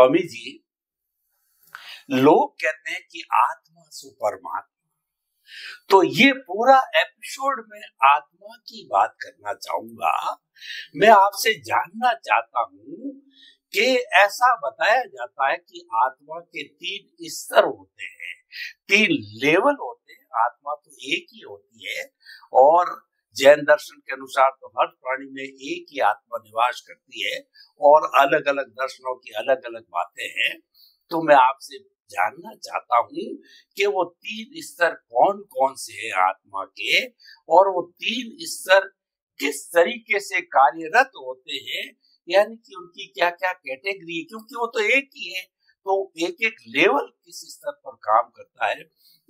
स्वामी जी, लोग कहते हैं कि आत्मा सु परमात्मा तो ये पूरा एपिसोड में आत्मा की बात करना चाहूँगा। मैं आपसे जानना चाहता हूँ कि ऐसा बताया जाता है कि आत्मा के तीन स्तर होते हैं। तीन लेवल होते हैं। आत्मा तो एक ही होती है और जैन दर्शन के अनुसार तो हर प्राणी में एक ही आत्मा निवास करती है और अलग अलग दर्शनों की अलग अलग बातें हैं। तो मैं आपसे जानना चाहता हूँ कि वो तीन स्तर कौन कौन से हैं आत्मा के और वो तीन स्तर किस तरीके से कार्यरत होते हैं, यानी कि उनकी क्या क्या कैटेगरी है? क्योंकि वो तो एक ही है तो एक एक लेवल किस स्तर पर काम करता है।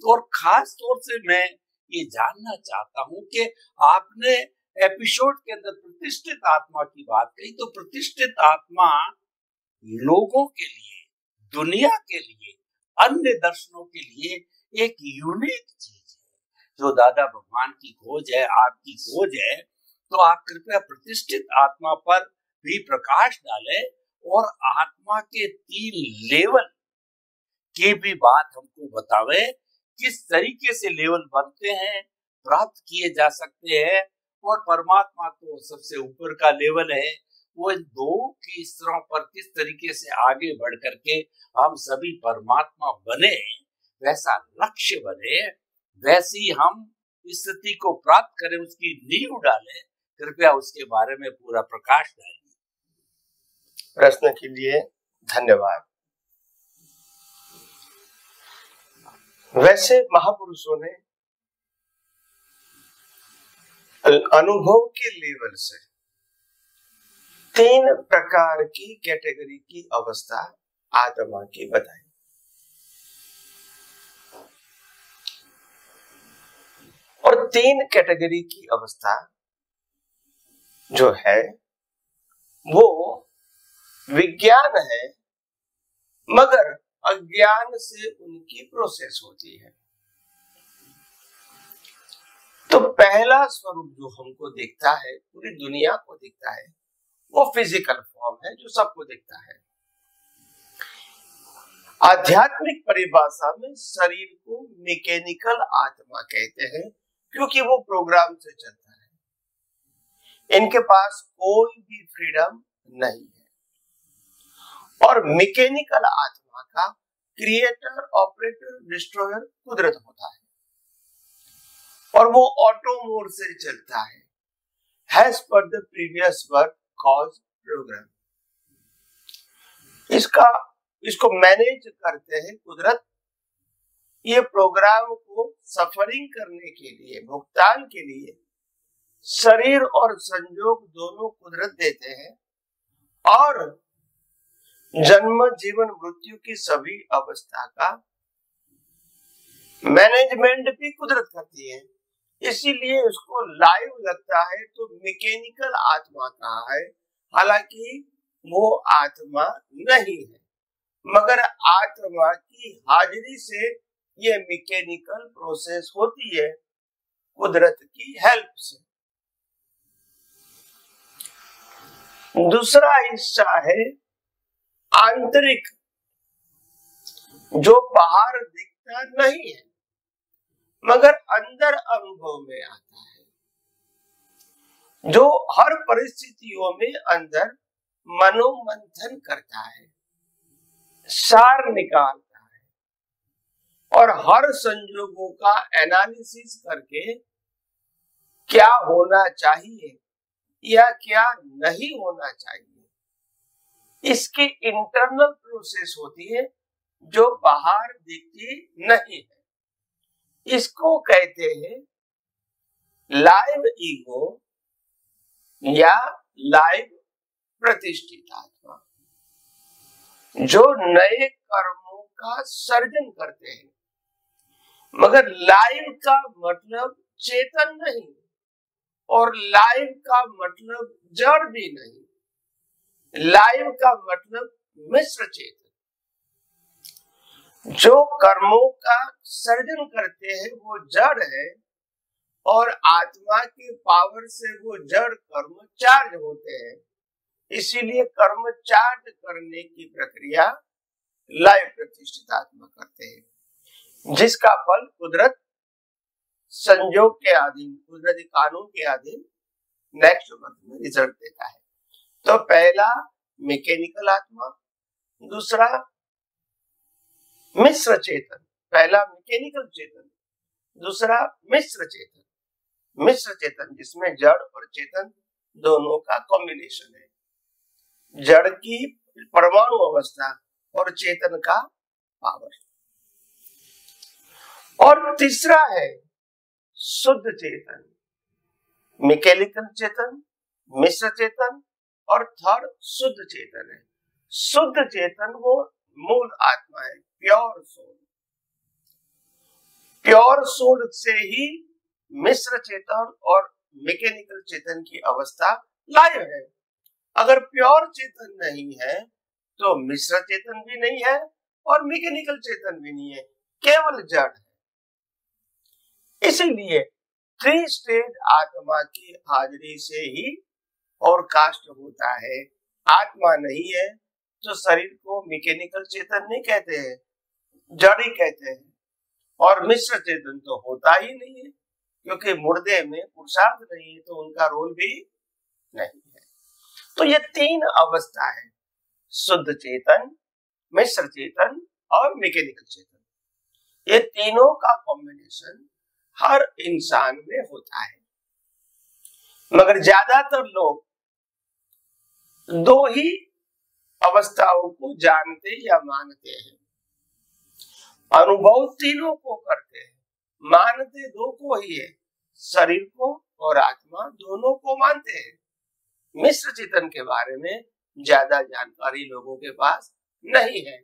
और खास तौर से मैं ये जानना चाहता हूँ कि आपने एपिसोड के अंदर प्रतिष्ठित आत्मा की बात कही तो प्रतिष्ठित आत्मा लोगों के लिए, दुनिया के लिए, अन्य दर्शनों के लिए एक यूनिक चीज़ है। जो दादा भगवान की खोज है, आपकी खोज है तो आप कृपया प्रतिष्ठित आत्मा पर भी प्रकाश डालें और आत्मा के तीन लेवल की भी बात हमको बतावे। किस तरीके से लेवल बनते हैं, प्राप्त किए जा सकते हैं और परमात्मा तो सबसे ऊपर का लेवल है। वो इन दो की स्तरों पर किस तरीके से आगे बढ़ करके हम सभी परमात्मा बने, वैसा लक्ष्य बने, वैसी हम स्थिति को प्राप्त करें, उसकी नींव डालें, कृपया उसके बारे में पूरा प्रकाश डालिए। प्रश्न के लिए धन्यवाद। वैसे महापुरुषों ने अनुभव के लेवल से तीन प्रकार की कैटेगरी की अवस्था आत्मा की बताई। और तीन कैटेगरी की अवस्था जो है, वो विज्ञान है, मगर अज्ञान से उनकी प्रोसेस होती है। तो पहला स्वरूप जो हमको दिखता है, पूरी दुनिया को दिखता है, वो फ़िज़िकल फॉर्म है, जो सबको दिखता है। आध्यात्मिक परिभाषा में शरीर को मैकेनिकल आत्मा कहते हैं, क्योंकि वो प्रोग्राम से चलता है। इनके पास कोई भी फ्रीडम नहीं है। और मैकेनिकल आत्मा का क्रिएटर ऑपरेटर डिस्ट्रॉयर कुदरत होता है। और वो ऑटो मोड से चलता है। Has per the previous work cause program इसका, इसको मैनेज करते हैं कुदरत। ये प्रोग्राम को सफरिंग करने के लिए, भुगतान के लिए शरीर और संजोग दोनों कुदरत देते हैं। और जन्म, जीवन, मृत्यु की सभी अवस्था का मैनेजमेंट भी कुदरत करती है। इसीलिए उसको लाइव लगता है तो मैकेनिकल आत्मा कहा है? हालाँकि वो आत्मा नहीं है। मगर आत्मा की हाजिरी से ये मैकेनिकल प्रोसेस होती है, कुदरत की हेल्प से। दूसरा हिस्सा है आंतरिक, जो बाहर दिखता नहीं है, मगर अंदर अनुभव में आता है। जो हर परिस्थितियों में अंदर मनोमंथन करता है, सार निकालता है, और हर संजोगों का एनालिसिस करके क्या होना चाहिए या क्या नहीं होना चाहिए इसकी इंटरनल प्रोसेस होती है जो बाहर दिखती नहीं है। इसको कहते हैं लाइव ईगो या लाइव प्रतिष्ठित आत्मा जो नए कर्मों का सर्जन करते हैं। मगर लाइव का मतलब चेतन नहीं और लाइव का मतलब जड़ भी नहीं। लाइव का मतलब मिश्र चेतन। जो कर्मों का सर्जन करते हैं, वो जड़ है और आत्मा के पावर से वो जड़ कर्म चार्ज होते हैं। इसीलिए कर्म चार्ट करने की प्रक्रिया लाइव प्रतिष्ठित आत्मा करते हैं। जिसका फल कुदरत, संजोग के अधीन कुदरती कानून के अधीन नेक्स्ट वर्ष में रिज़ल्ट देता है। तो पहला मैकेनिकल आत्मा, दूसरा मिश्र चेतन, पहला मैकेनिकल चेतन, दूसरा मिश्र चेतन। मिश्र चेतन जिसमें जड़ और चेतन दोनों का कॉम्बिनेशन है। जड़ की परमाणु अवस्था और चेतन का पावर और तीसरा है शुद्ध चेतन। मैकेनिकल चेतन, मिश्र चेतन और थर्ड शुद्ध चेतन है। शुद्ध चेतन वो मूल आत्मा है प्योर सोल प्योर सोल से ही मिश्र चेतन और मैकेनिकल चेतन की अवस्था लाइव है। अगर प्योर चेतन नहीं है तो मिश्र चेतन भी नहीं है और मैकेनिकल चेतन भी नहीं है, केवल जड़ है। इसीलिए थ्री स्टेज आत्मा की हाजिरी से ही और कास्ट होता है। आत्मा नहीं है तो शरीर को मैकेनिकल चेतन नहीं कहते हैं, जड़ ही कहते हैं, और मिश्र चेतन तो होता ही नहीं है, क्योंकि मुर्दे में पुरुषार्थ नहीं है तो उनका रोल भी नहीं है। तो ये तीन अवस्था है, शुद्ध चेतन, मिश्र चेतन और मैकेनिकल चेतन। ये तीनों का कॉम्बिनेशन हर इंसान में होता है। मगर ज़्यादातर लोग दो ही अवस्थाओं को जानते या मानते हैं। अनुभव तीनों को करते हैं। मानते दो को ही है। शरीर को और आत्मा दोनों को मानते हैं। मिश्र चेतन के बारे में ज़्यादा जानकारी लोगों के पास नहीं है।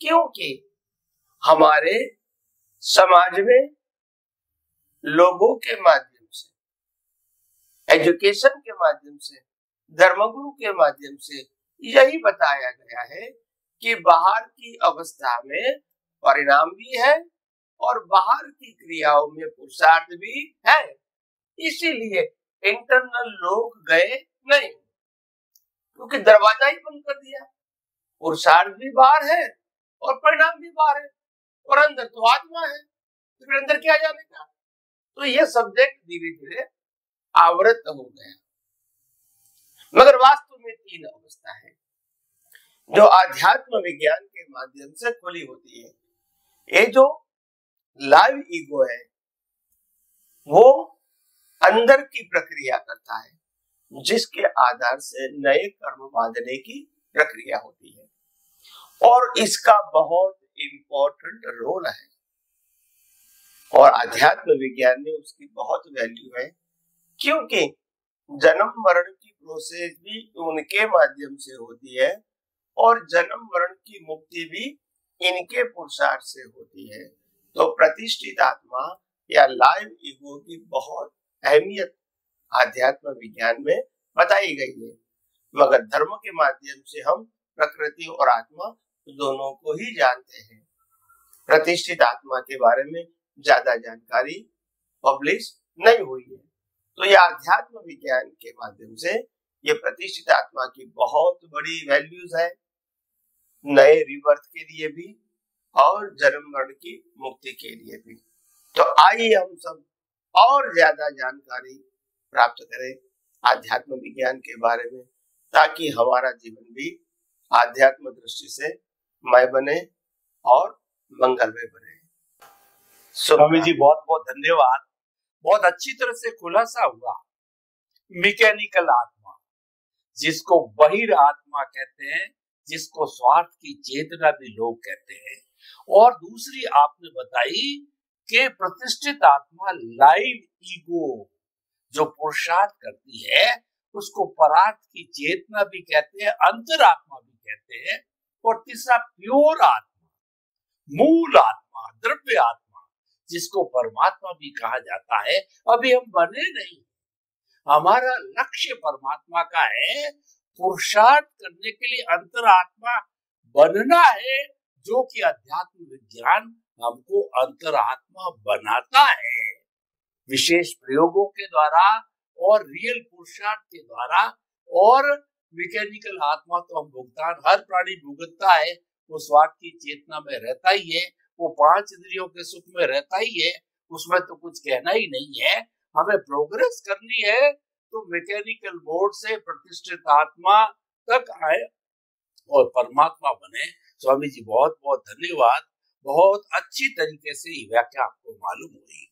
क्योंकि हमारे समाज में लोगों के माध्यम से एजुकेशन के माध्यम से धर्मगुरु के माध्यम से यही बताया गया है कि बाहर की अवस्था में परिणाम भी है और बाहर की क्रियाओं में पुरुषार्थ भी है। इसीलिए इंटरनल लोग गए नहीं, क्योंकि दरवाज़ा ही बंद कर दिया। पुरुषार्थ भी बाहर है और परिणाम भी बाहर है और अंदर तो आत्मा है तो फिर अंदर क्या जाने का? तो यह सब्जेक्ट धीरे धीरे आवृत हो गया। मगर वास्तव में तीन अवस्था है, जो आध्यात्म विज्ञान के माध्यम से खुली होती है। ये जो लाइव ईगो है, वो अंदर की प्रक्रिया करता है, जिसके आधार से नए कर्म बांधने की प्रक्रिया होती है। और इसका बहुत इंपॉर्टेंट रोल है। और अध्यात्म विज्ञान में उसकी बहुत वैल्यू है, क्योंकि जन्म मरण प्रोसेस भी उनके माध्यम से होती है और जन्म मरण की मुक्ति भी इनके पुरुषार्थ से होती है। तो प्रतिष्ठित आत्मा या लाइव ईगो की बहुत अहमियत आध्यात्म विज्ञान में बताई गई है। मगर धर्म के माध्यम से हम प्रकृति और आत्मा दोनों को ही जानते हैं। प्रतिष्ठित आत्मा के बारे में ज़्यादा जानकारी पब्लिश नहीं हुई है। तो यह अध्यात्म विज्ञान के माध्यम से ये प्रतिष्ठित आत्मा की बहुत बड़ी वैल्यूज़ है, नए रिवर्थ के लिए भी और जन्म मरण की मुक्ति के लिए भी। तो आइए हम सब और ज़्यादा जानकारी प्राप्त करें आध्यात्म विज्ञान के बारे में, ताकि हमारा जीवन भी आध्यात्म दृष्टि से मय बने और मंगलमय बने। स्वामी जी बहुत बहुत धन्यवाद। बहुत अच्छी तरह से खुलासा हुआ। मैकेनिकल आत्मा, जिसको बहिर आत्मा कहते हैं, जिसको स्वार्थ की चेतना भी लोग कहते हैं। और दूसरी आपने बताई कि प्रतिष्ठित आत्मा लाइव ईगो जो पुरुषार्थ करती है, उसको परार्थ की चेतना भी कहते हैं, अंतरात्मा भी कहते हैं। और तीसरा प्योर आत्मा, मूल आत्मा, द्रव्य आत्मा जिसको परमात्मा भी कहा जाता है, अभी हम बने नहीं। हमारा लक्ष्य परमात्मा का है, पुरुषार्थ करने के लिए अंतरात्मा बनना है, जो कि अध्यात्म विज्ञान हमको अंतरात्मा बनाता है। विशेष प्रयोगों के द्वारा और रियल पुरुषार्थ के द्वारा और मैकेनिकल आत्मा तो हम भुगतान, हर प्राणी भुगतता है वो स्वार्थ की चेतना में रहता ही है। वो पाँच इंद्रियों के सुख में रहता ही है, उसमें तो कुछ कहना ही नहीं है। हमें प्रोग्रेस करनी है तो मैकेनिकल बोर्ड से प्रतिष्ठित आत्मा तक आए और परमात्मा बने। स्वामी जी बहुत बहुत धन्यवाद। बहुत अच्छी तरीके से ये व्याख्या आपको मालूम हुई।